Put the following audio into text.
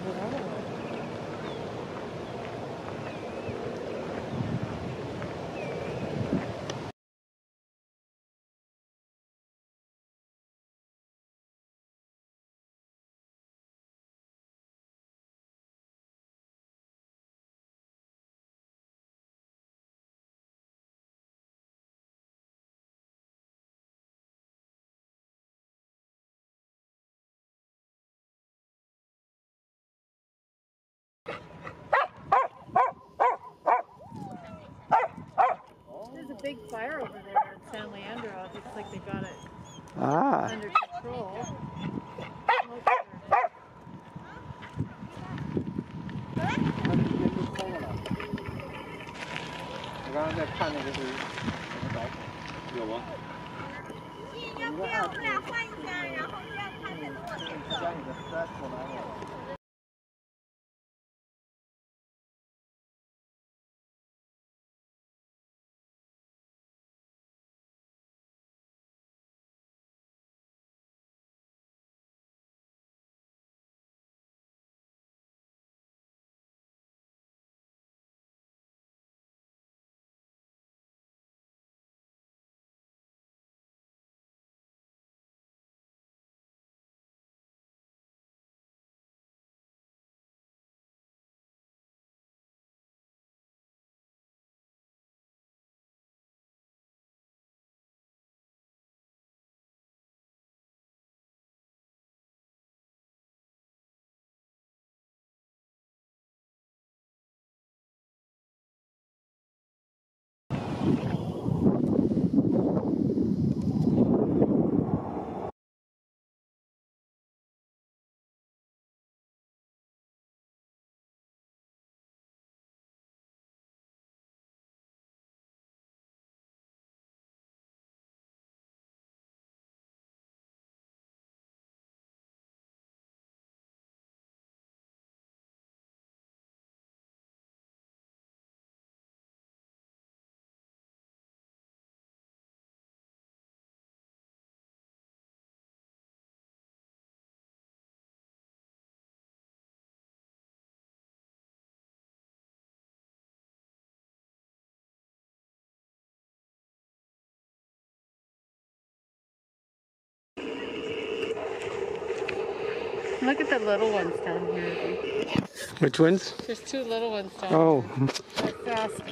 Wow. Big fire over there at San Leandro. It looks like they got it Ah. under control. Look at the little ones down here. Which ones? There's two little ones down Oh. here. They're fast.